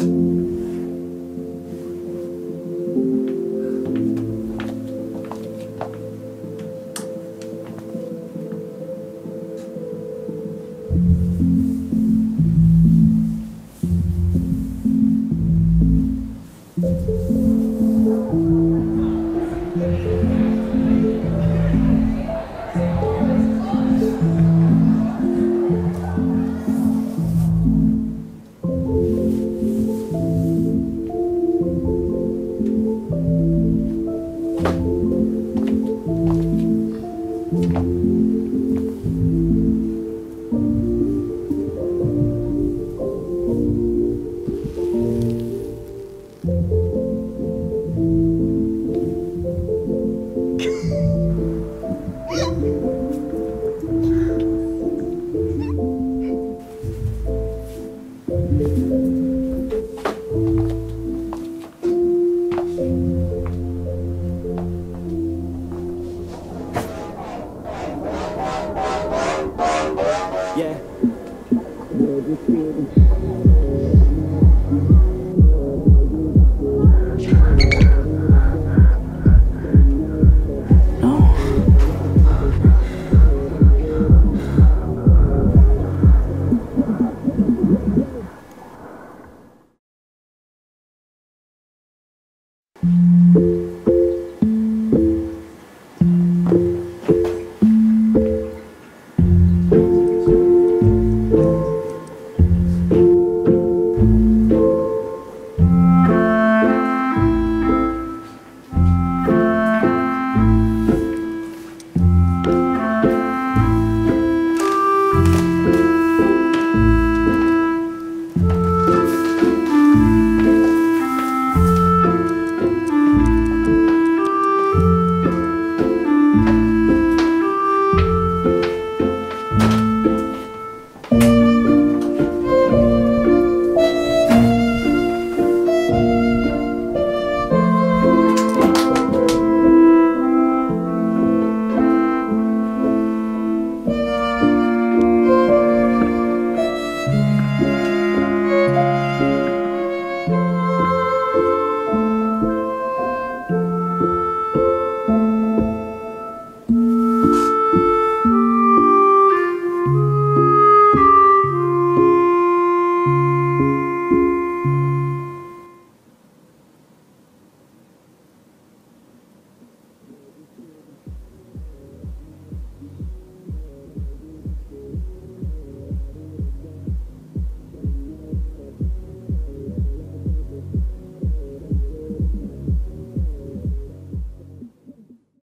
あ。Yeah.